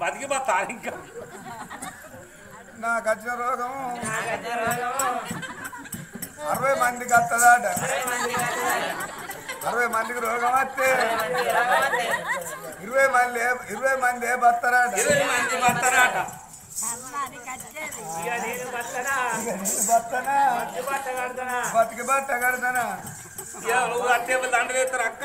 బతికి బతా ఇంకా. నాకు వచ్చిన రోగం. అరవై మందికి వస్తుందట అరవై మందికి రోగం వస్తే ఇరవై మంది ఇరవై మంది ఏ బతారట బతికి బట్ట కడతానా ఎత్తారు అక్క.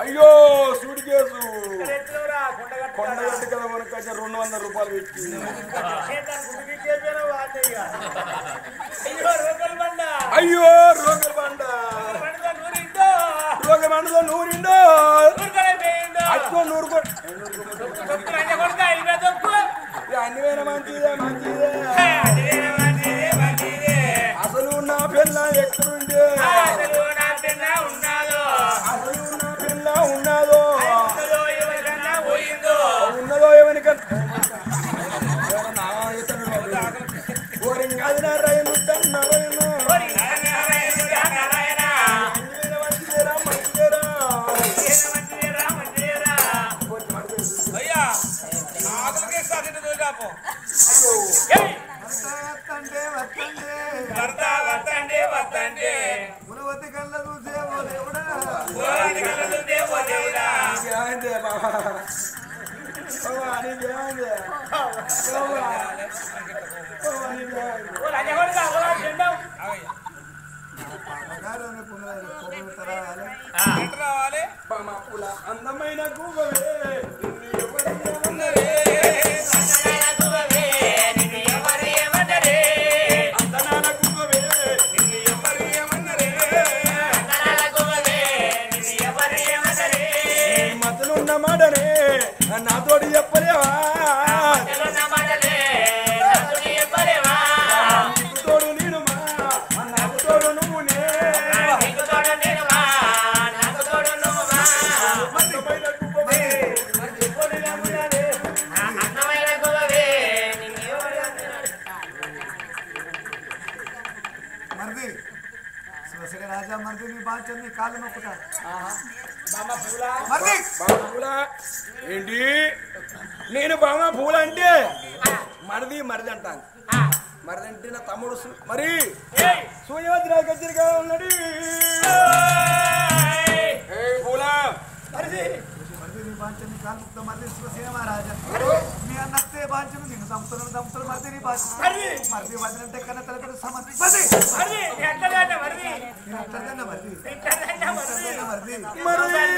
అయ్యో సూట్ కేసు. కొండగట్టు కదా మనకు వచ్చే రెండు వందల రూపాయలు పెట్టి రావాలి. బామా పుల అందమైన గువ్వవే ఎవరు రాజా మరిది నీ బాధ్యత నీ కాళ్ళు నొక్కుతా బామ్మ పూల మరిది! బామా పూల ఏంటి? నేను బామా పూల అంటే? మరిది మరిది అంటాను మరిది అంటే నా తమ్ముడు మరి? ఏయ్! సూర్యవతి నాకు ఎదురుగా ఉన్నాడు. మరిది. మరిది నీ బాధ్యత నీ కాళ్ళు నొక్కుతా మరిది శివసేన మహారాజా. మీ అన్నత్తే బాధ్యత నిన్ను చంపుతున్నాను చంపుతున్నాను మరిది నీ బాధ్యత మరిది. వదినంటే కన్నా తలకడ సమస్య మరిది. నేను మరిది.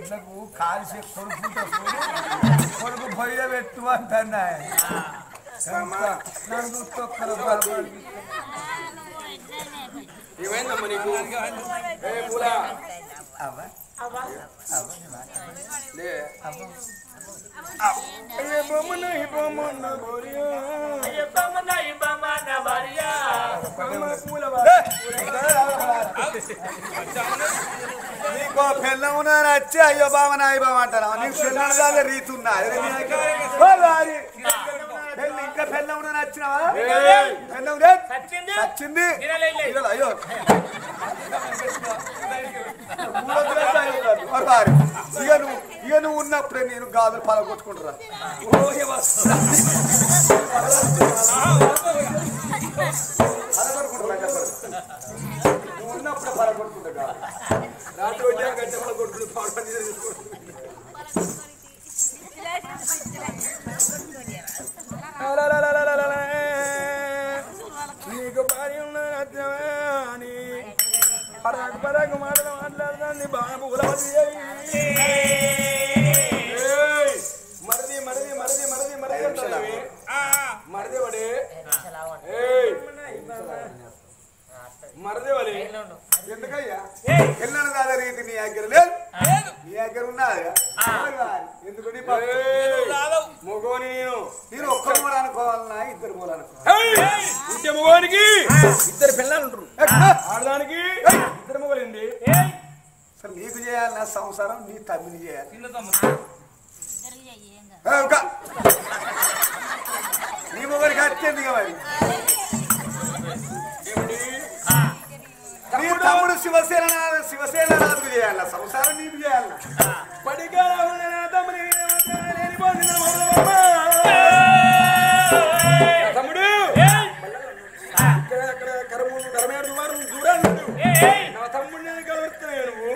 అంటుంది ఎడ్లకు కాల్చి కొడుకు కొడుకు పొయ్య పెట్టు అంటున్నా నన్ను చూస్తే ఒక్క రూపాయలు ఏమైందమ్మా నీకు ఏ పూల అవ్వ లే ఏ బొమ్మన ఈ బొమ్మన గోరియా అయ్యప్పమ్మ ఇబ్బమ్మ నా భార్య బొమ్మ పూల నీకో పెళ్ళం ఉన్నాను వచ్చి అయ్యో బావ నాయ బావ అంటారా నీకు పెళ్ళం రీతున్నా ఇంకా పెళ్ళం ఉన్నాను వచ్చినావా పెళ్ళం రే వచ్చింది అయ్యో ఇక నువ్వు ఇక నువ్వు ఉన్నప్పుడే నేను గాజులు పాల కొట్టుకుంటురా నువ్వు ఉన్నప్పుడే పాల కొట్టుకుంటా గాజులు. రాత్రి వచ్చాక గడ్డమ్మల కొడుకులు పాడు పని తీసుకుంటారు నీకు భార్య ఉన్నది నచ్చమే అని పరాకు పరాకు మాటలు మాట్లాడుతుంది బాబు మరది మరది మరది మరది మరది అంటారు మరది వడే ఏయ్ మరది వడే ఎందుకయ్యా ఎల్లను కాదా రీతి నీ దగ్గర? లేదు. నీ దగ్గర ఉన్నది ఎందుకు నీ పక్క- మొగోని నేను. నేను ఒక్క మూల అనుకోవాలన్నా ఇద్దరు ఇంటే మగవానికి? ఇద్దరు పిల్లలు ఉంటారు. ఆడదానికి? ఇద్దరు మొగలండి అసలు నీకు చేయాలన్నా సంసారం నీ తమ్మిని చేయాలి. నీ మొగలికి వచ్చింది ఇక మరి నీ తమ్ముడు శివసేన శివసేన రాజుకు చేయాల? సంసారం నీకు చేయాల? పడిగా తమ్ముడు! ఇక్కడ అక్కడ కరము కరమేడు వారు ఉండు. నా తమ్ముడిని కలుస్తున్నాయి నువ్వు.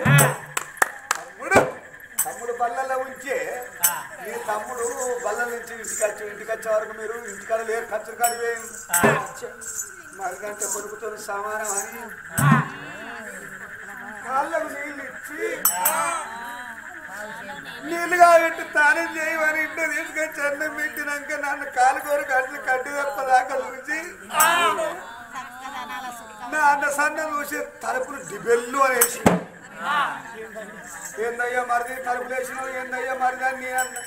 తమ్ముడు తమ్ముడు బల్లల్లో ఉంచే నీ తమ్ముడు బల్ల నుంచి ఇంటికి వచ్చి ఇంటికి వచ్చే వరకు మీరు ఇంటికాడ లేరు ఖర్చులు కాడి మరికంటే కొడుకుతో సమానం అని. అన్నం పెట్టినాక నన్ను కాలు కోరు కట్లు కట్టి తప్పదాకా చూసి నా అన్న సన్న చూసి తలుపులు డిబెల్లు అనేసి. ఏందయ్యా మరిది తలుపులు వేసినావు ఏందయ్యా మరిది అని నేను అన్న?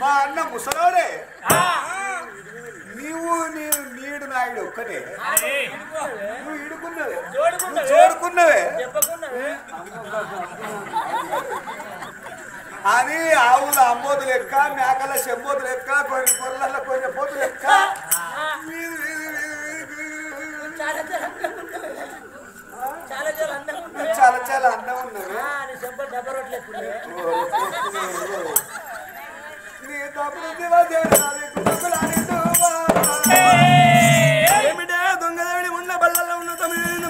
మా అన్న ముసలోడే. నీవు నీవు నీడు నాయుడు ఒక్కటే. నువ్వు ఇడుకున్నవే చూడుకున్నవే అని ఆవుల అమ్మోదు లెక్క మేకల చెంబోదు లెక్క కొన్ని కొర్రల కొన్ని పోతు లెక్క వీధి, వీధి, వీధి, వీధి, వీధి. చాలా చాలా అందం ఉన్నది నీ తప్పుడు కుటుంబాలని ఏమిటే దొంగదేవిడి ఉన్న బల్లల్లో ఉన్న తమ్ముడిని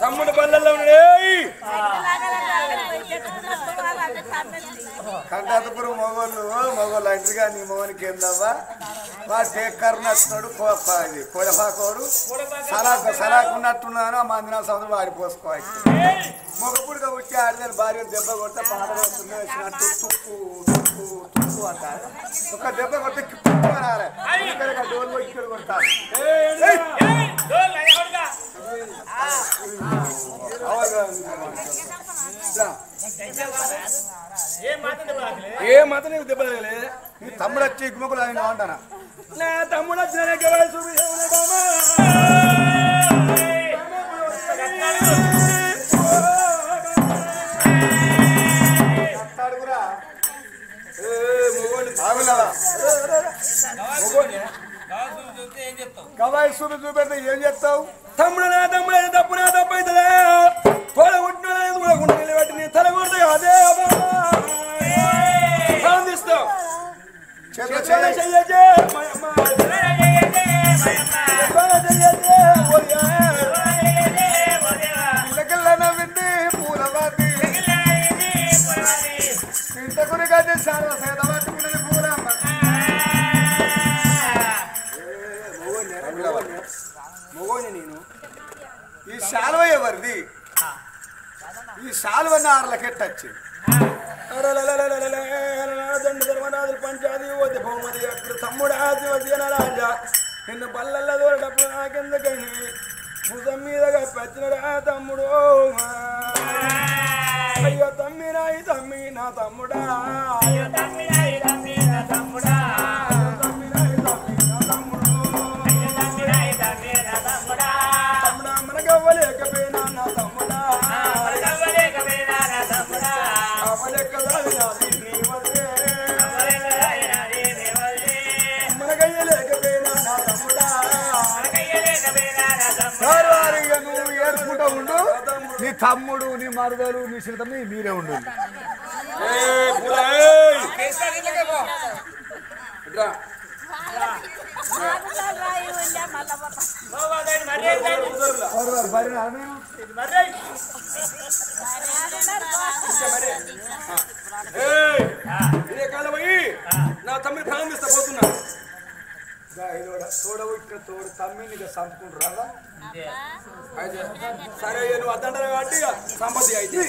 తమ్ముడు బల్లల్లో ఉన్నాడే. కంటాతపురం మొగోళ్ళు మొగోళ్ళు అంటారుగా నీ మొగనికి ఏందవ్వా? వా టేక్కర్ నట్టున్నాడు ఇది కొడపాకోడు. సలాక్ సలాక్ ఉన్నట్టున్నాను ఆ మందిన సముద్రం వాడిపోసుకోవాలి మొగపుడిగా వచ్చి ఆడదాని భార్య దెబ్బ కొడితే పాట వస్తుంది వచ్చినట్టు తుప్పు తుప్పు తుప్పు అంటారు. ఒక దెబ్బ కొడితే కిప్పు అనాలి ఇక్కడ డోర్ పోయి ఇక్కడ కొడతారు. ఏం మాత్రం నీకు దెబ్బ తగలే? నీ తమ్ముడు వచ్చి ఇగ్గుమకులు ఆయన అంటానా? నా తమ్ముడు వచ్చిన గవాయి అడుగురా ఆగులారా కవాయి చూపి చూపెడితే ఏం చేస్తావు తమ్ముడు నా తమ్ముడు అయితే తప్పు నా తప్పు అవుతుందా తోడ కొట్టిన కూడా గుండె నిలబెట్టి నీ తల కొడితే అదే. ఆనందిస్తావు చేతిలో చేతులలో చేయి. చెయ్యకే ആറിലൊക്കെ ടച്ച് వారు బరి నాన్న ఏయ్, ఇదే కాలం పోయి నా తమ్మిని ప్రారంభిస్తా పోతున్నా తోడవు ఇక్కడ తోడు తమ్మిని ఇక చంపుకుంటారా అయితే సరే నువ్వు అద్దంటారు కాబట్టి సంపత్తి అయితే.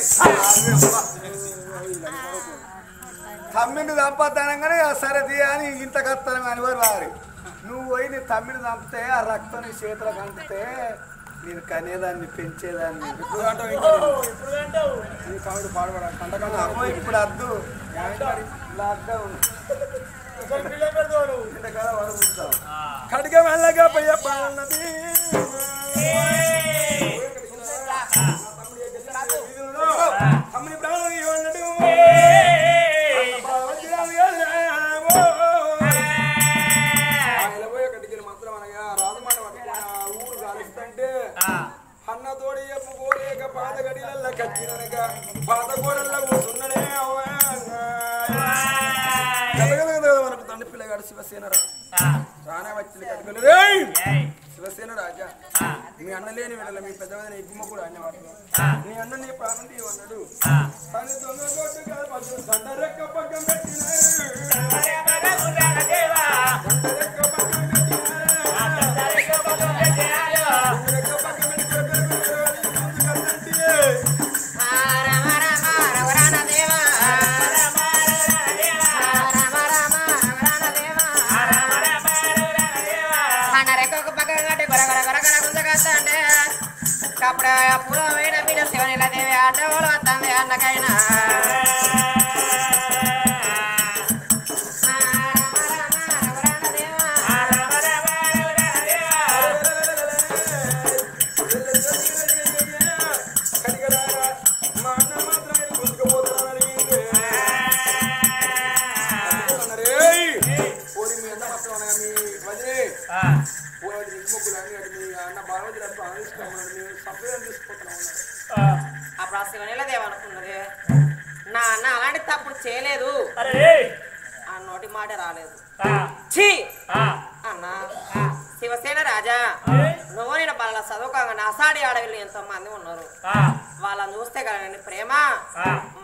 తమ్మిని చంపద్దానంగానే సరే తీ అని ఇంత కత్తాను అని వారు వారి నువ్వు పోయి నీ తమ్మిని చంపితే ఆ రక్తం నీ చేతులకు అంటితే నేను కనేదాన్ని పెంచేదాన్ని. ఇప్పుడు అంటావు ఇంకా నేను. నీ కావిడి పాడబడ కంటకన్నా అమ్మో ఇప్పుడు అద్దు. లాక్డౌన్ కడిగ వెళ్ళగా పోయే బాగున్నది అన్న నీ ప్రాణం తీయమన్నాడు కానీ దొంగ కొట్టు కాదు పద్దు దండ రెక్క పక్కన పెట్టినారు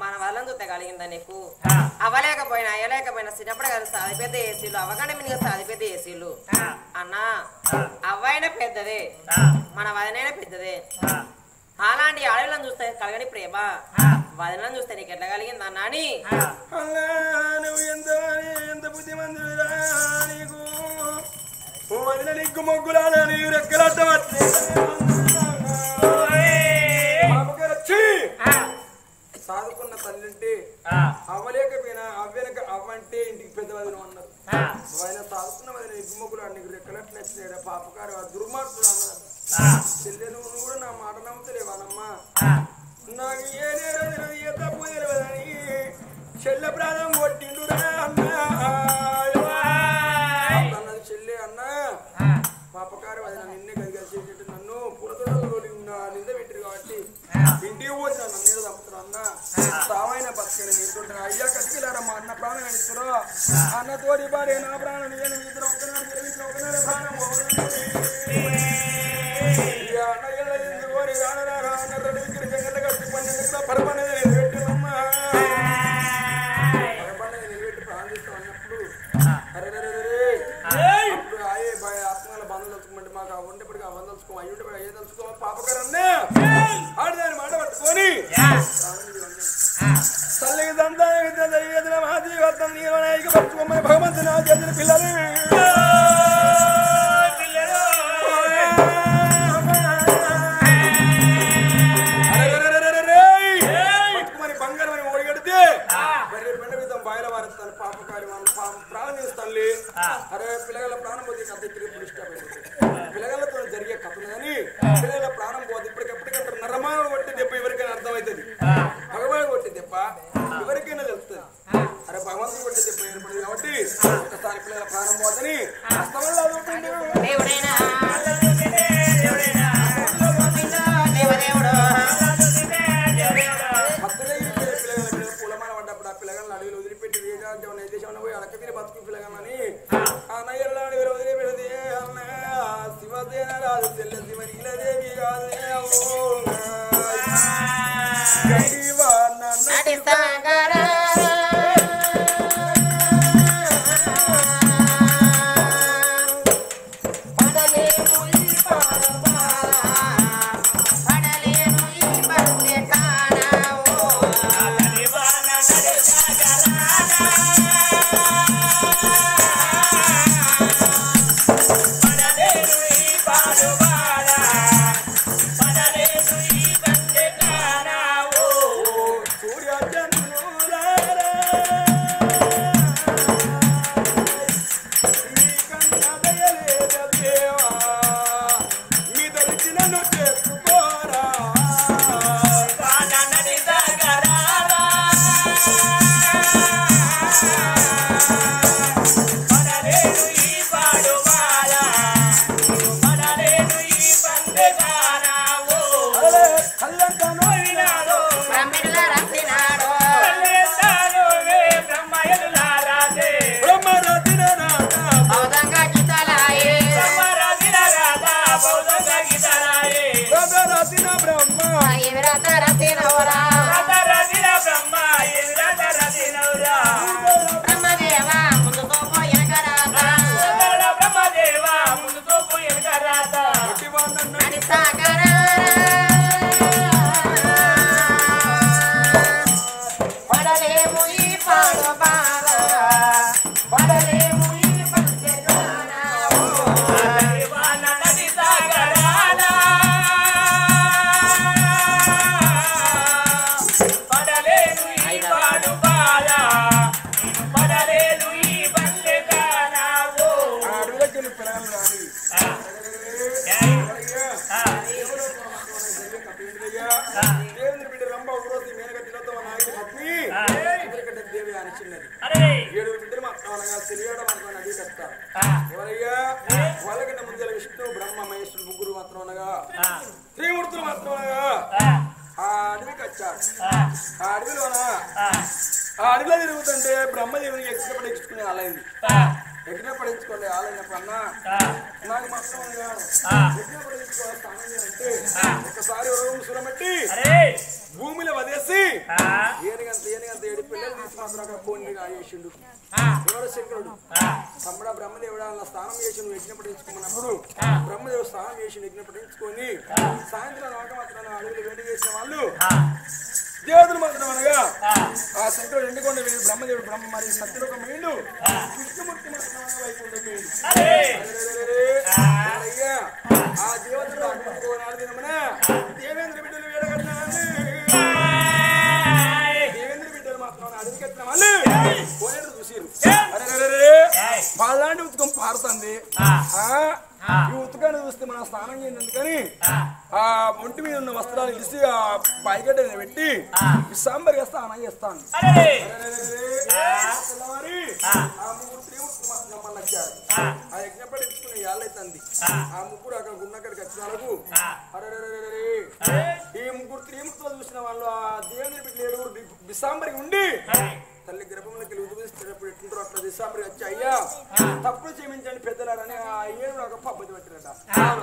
మన వాళ్ళని చూస్తే కలిగిందా నీకు? అవ్వలేకపోయినా అయ్యలేకపోయినా చిన్నప్పుడు కదా సాది పెద్ద ఏసీలు అవగానే మీద సాది పెద్ద ఏసీలు. అన్నా అవ్వైనా పెద్దదే మన వదనైనా పెద్దదే. అలాంటి అడవులను చూస్తే కలగని ప్రేమ. వదనలను చూస్తే నీకు ఎట్లా కలిగింది అన్నా అని. అల్లా నువ్వు ఎంత ఎంత బుద్ధిమంతురా నీకు? ఓ వదిన నీకు నీవు సాదుకున్న తల్లింటే అవ్వలేకపోయినా అవ్వెనక అవ్వంటే ఇంటికి పెద్ద వదిన అన్నారు. ఆయన సాదుకున్న వదిన మొగ్గులు నీకు రెక్కలట్లు పాపకారు ఆ దుర్మార్గుడు అన్నారు చెల్లె నువ్వు నువ్వు కూడా నా మాట నమ్ముతలేవానమ్మా? నాకు ఏ నేరం ఏ తప్పు తెలియదని చెల్లె ప్రాణం అన్న తోడి పాడే నా ప్రాణం నేను ఇద్దరు ఒకనాడు ఒకనాడు ప్రాణం ఏడుగురు బిడ్డలు మాత్రం అనగా తెలియడం అనుకో నది కష్టారు ఎవరయ్యా వాళ్ళకంటే ముందర విష్ణు బ్రహ్మ మహేశ్వరుడు ముగ్గురు మాత్రం అనగా త్రిమూర్తులు మాత్రం అనగా ఆ. అడవికి వచ్చారు ఆ అడవిలోన ఆ అడవిలో తిరుగుతుంటే బ్రహ్మదేవునికి ఎక్కినప్పుడు ఎక్కించుకునే ఆలయం ఎక్కడ పడించుకోండి ఆలయం అన్న నాకు మాత్రం అనగా ఎక్కడ పడించుకోవాలి స్నానం చేయాలంటే ఒకసారి రోజు సురమట్టి భూమిలో వదిలేసి ఏనుగంత ఏనుగంత ఏడు పిల్లలు తీసి మాత్రం అక్కడ కోడిగా చేసిండు ఎవరో శంకరుడు తమ్ముడ బ్రహ్మదేవుడు అలా స్నానం చేసి నువ్వు యజ్ఞ పట్టించుకున్నప్పుడు బ్రహ్మదేవుడు స్నానం చేసి యజ్ఞ పట్టించుకొని సాయంత్రం నాక మాత్రం అడవిలో వేడి చేసిన వాళ్ళు దేవతలు మాత్రం అనగా ఆ. శంకరుడు ఎండుకొండ వేడు బ్రహ్మదేవుడు బ్రహ్మ మరి సత్యలోక మాత్రం వైకుంఠ మేండు అయ్యా ఆ. దేవతలు నాడు దినమున దేవేంద్ర బిడ్డలు వేడగట్టినారు. దేవేంద్ర బిడ్డలు మాత్రం కట్టిన వాళ్ళు పాలాంటి ఉతుకం పారుతుంది. ఆ, ఈ ఉతుకాన్ని చూస్తే మనం స్నానం చేయండి. అందుకని ఆ. ఒంటి మీద ఉన్న వస్త్రాలు ఇసి ఆ పైగడ్డ పెట్టి సాంబార్ వేస్తా స్నానం చేస్తాను. ఆ. ముగ్గురు త్రిమూర్తులు మాత్రం మళ్ళీ వచ్చారు ఆ. యజ్ఞ పట్టించుకుని ఏళ్ళైతుంది ఆ. ముగ్గురు అక్కడ గున్నక్కడికి వచ్చిన అరే, ఈ ముగ్గురు త్రిమూర్తులు చూసిన వాళ్ళు ఆ దేవుని బిడ్డ ఏడుగురు బిసాంబరికి ఉండి తల్లి గర్భంలోకి ఉదిరిస్తున్నప్పుడు ఎట్లుంటారో అట్లా దిశాంబరికి వచ్చి అయ్యా తప్పులు క్షమించండి పెద్దలారని ఆ ఏడు ఒక పద్ధతి పెట్టినట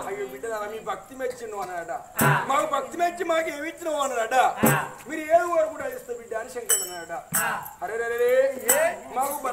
అయ్యో బిడ్డలారా మీ భక్తి మెచ్చి నువ్వు అన్నాడట మాకు భక్తి మెచ్చి మాకు ఏమి ఇచ్చినావు అన్నాడట. మీరు ఏడు వారు కూడా ఇస్తే బిడ్డ అని శంకరుడు అన్నాడట. అరే రే, మాకు